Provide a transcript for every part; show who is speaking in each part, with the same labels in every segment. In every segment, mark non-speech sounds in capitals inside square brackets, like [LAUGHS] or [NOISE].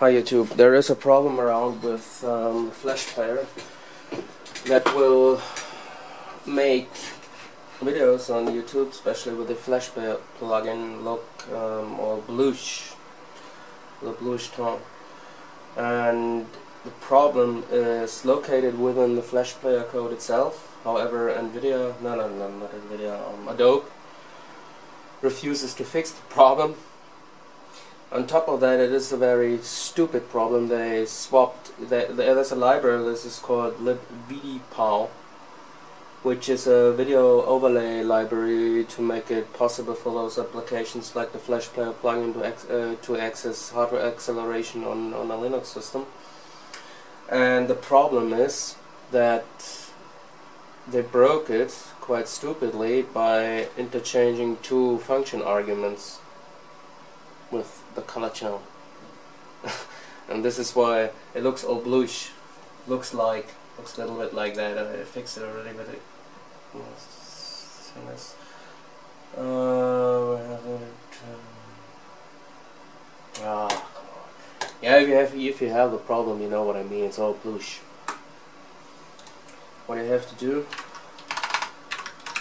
Speaker 1: Hi YouTube, there is a problem around with um, Flash player that will make videos on YouTube, especially with the Flash player plugin, look um, all bluish, the bluish tone. And the problem is located within the Flash player code itself. However, NVIDIA, no, no, no, not NVIDIA, um, Adobe refuses to fix the problem on top of that, it is a very stupid problem. They swapped. They, they, there's a library. This is called libvdpau, which is a video overlay library to make it possible for those applications like the Flash Player plugin to, uh, to access hardware acceleration on on a Linux system. And the problem is that they broke it quite stupidly by interchanging two function arguments with the color channel. [LAUGHS] And this is why it looks all bluish looks like looks a little bit like that. I fixed it already but it yes, uh, ah, yeah if you have if you have the problem you know what I mean. It's all bluish. What you have to do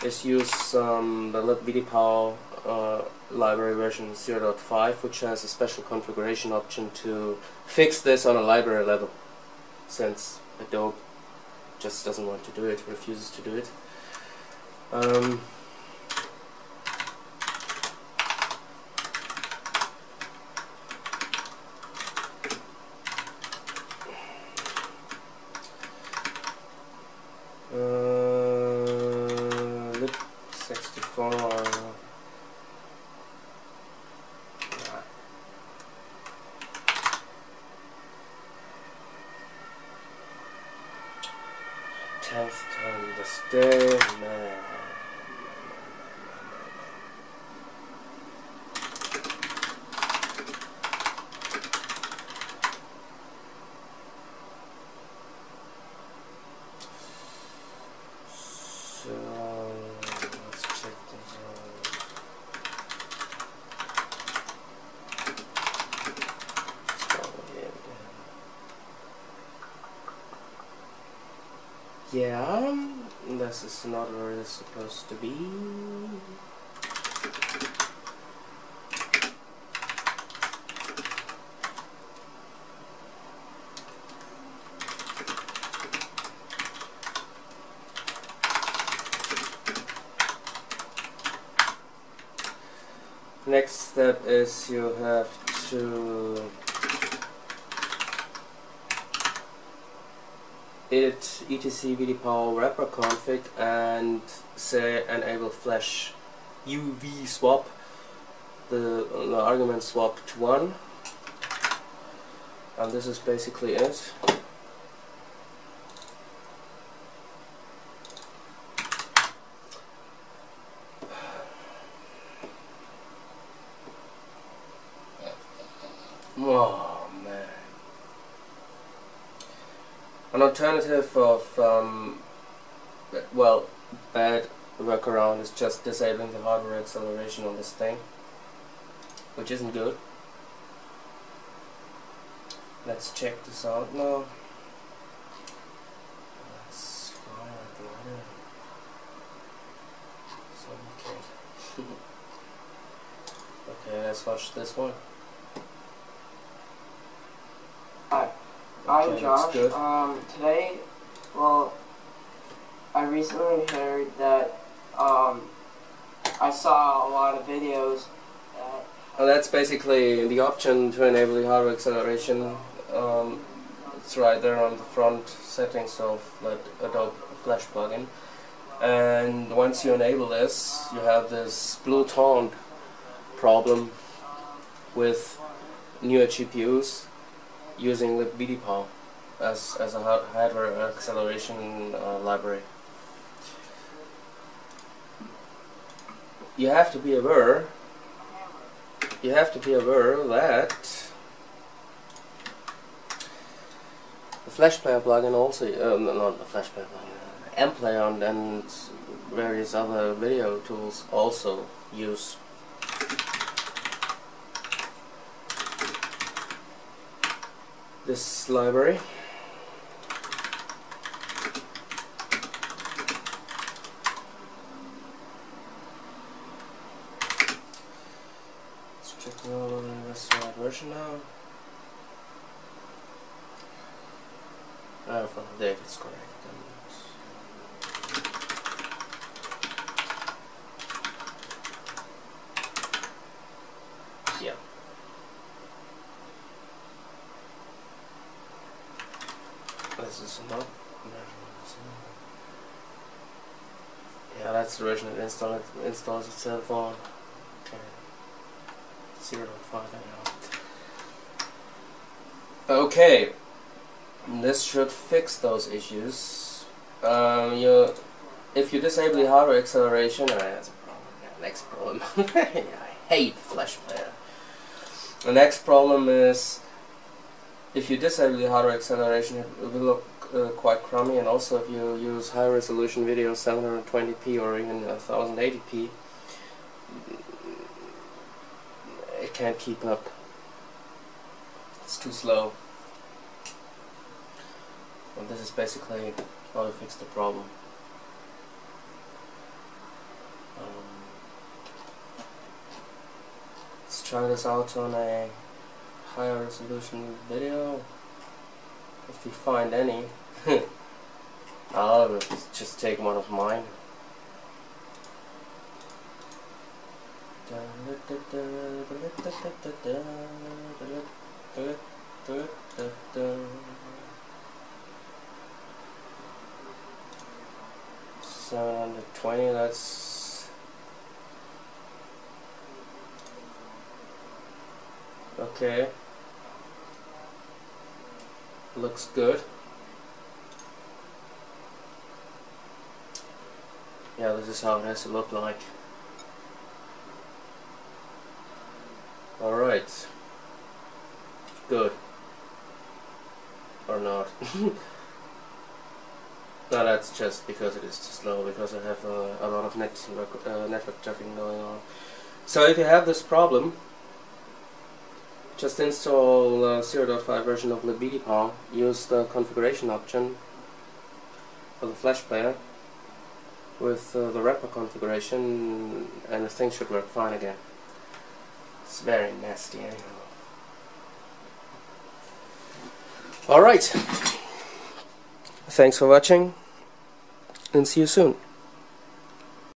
Speaker 1: is use um, the libvdpau uh, library version 0.5 which has a special configuration option to fix this on a library level since Adobe just doesn't want to do it, refuses to do it. Um, tenth time this day, man. So let's check this out. Let's go again. Yeah, this is not where it's supposed to be. Next step is you have to edit etc vdpau wrapper config and say enable flash UV swap. The, the argument swap to 1 and this is basically it. [SIGHS] Oh an alternative of um, well bad workaround is just disabling the hardware acceleration on this thing which isn't good. Let's check this out now. [LAUGHS] Okay let's watch this one
Speaker 2: Hi, I'm
Speaker 1: Okay,
Speaker 2: Josh. Um, today, well, I recently heard that um, I saw a lot of videos that
Speaker 1: Well, that's basically the option to enable the hardware acceleration. Um, it's right there on the front settings of the Adobe Flash plugin. And once you enable this, you have this blue tone problem with newer GPUs using libvdpau as, as a hardware acceleration uh, library. You have to be aware you have to be aware that the Flash Player plugin also, uh, not the Flash Player plugin, uh, MPlayer and various other video tools also use this library. Let's check the right version now. Uh, from there it's correct. Yeah. This is not. Yeah, that's the version it installs, it installs itself on. Okay. 0.5 anyhow. Okay, this should fix those issues. Um, you, if you disable the hardware acceleration, uh, that's a problem. Yeah, next problem. [LAUGHS] I hate Flash Player. The next problem is if you disable the hardware acceleration, it will look uh, quite crummy, and also if you use high resolution video 720p or even 1080p, it can't keep up. It's too slow. And this is basically how to fix the problem. Um, let's try this out on a higher resolution video if we find any [LAUGHS] I'll just take one of mine Seven hundred twenty. That's okay. Looks good. Yeah, this is how it has to look like. Alright. Good. Or not. [LAUGHS] no, that's just because it is too slow, because I have uh, a lot of network, uh, network traffic going on. So if you have this problem, just install uh, 0.5 version of libvdpau, use the configuration option for the flash player with uh, the wrapper configuration and the thing should work fine again. It's very nasty anyhow. Alright, thanks for watching and see you soon.